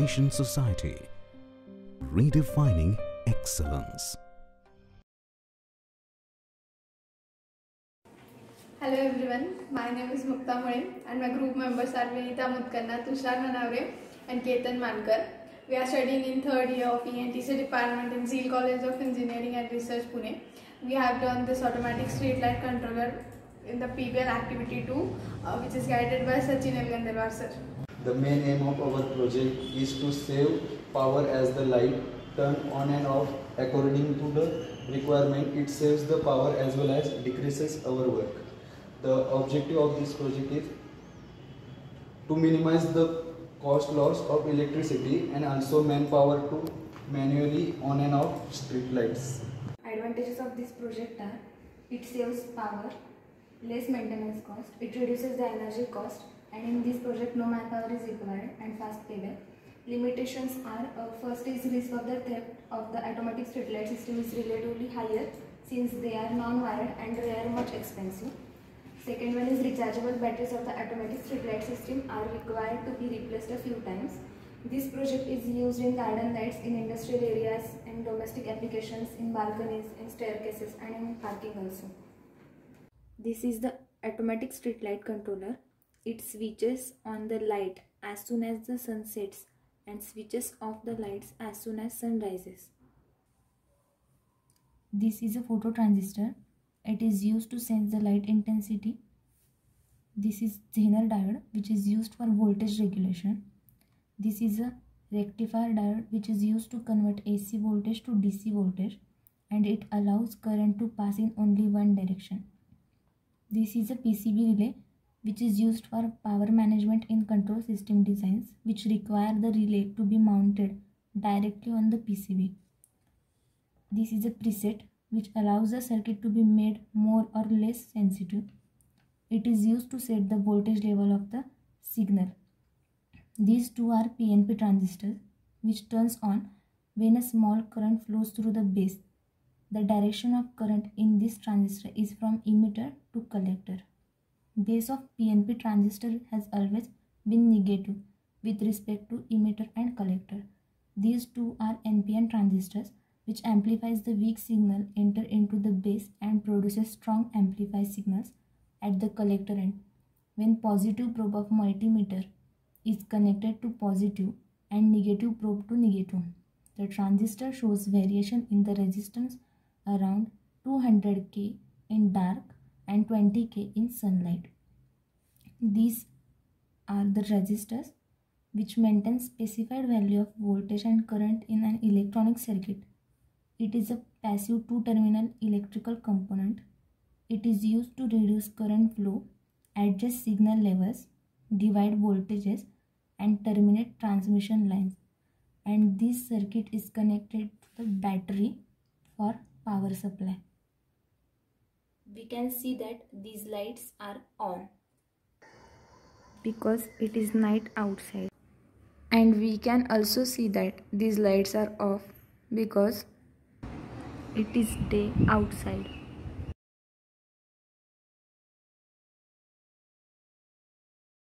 Education Society. Redefining excellence. Hello everyone, my name is Mukta Mule and my group members are Vinita Mutkanna, Tushar Nanavre and Ketan Mankar. We are studying in third year of ENTC department in Zeal College of Engineering and Research Pune. We have done this automatic street light controller in the PBL activity 2 uh, which is guided by Sachin Elgandelwar sir. The main aim of our project is to save power as the light turn on and off according to the requirement. It saves the power as well as decreases our work. The objective of this project is to minimize the cost loss of electricity and also manpower to manually on and off street lights. Advantages of this project are it saves power, less maintenance cost, it reduces the energy cost and in this project no manpower is required and fast payback. Limitations are uh, first is risk of the theft of the automatic street light system is relatively higher since they are non-wired and they are much expensive. Second one is rechargeable batteries of the automatic street light system are required to be replaced a few times. This project is used in garden lights in industrial areas and domestic applications in balconies, in staircases and in parking also. This is the automatic street light controller. It switches on the light as soon as the sun sets and switches off the lights as soon as sun rises. This is a phototransistor. It is used to sense the light intensity. This is Zener diode which is used for voltage regulation. This is a rectifier diode which is used to convert AC voltage to DC voltage and it allows current to pass in only one direction. This is a PCB relay which is used for power management in control system designs which require the relay to be mounted directly on the PCB. This is a preset which allows the circuit to be made more or less sensitive. It is used to set the voltage level of the signal. These two are PNP transistors which turns on when a small current flows through the base. The direction of current in this transistor is from emitter to collector. Base of PNP transistor has always been negative with respect to emitter and collector. These two are NPN transistors which amplifies the weak signal enter into the base and produces strong amplified signals at the collector end. When positive probe of multimeter is connected to positive and negative probe to negative, the transistor shows variation in the resistance around 200k in dark and 20k in sunlight. These are the resistors which maintain specified value of voltage and current in an electronic circuit. It is a passive two-terminal electrical component. It is used to reduce current flow, adjust signal levels, divide voltages and terminate transmission lines. And this circuit is connected to the battery for power supply. We can see that these lights are on because it is night outside. And we can also see that these lights are off because it is day outside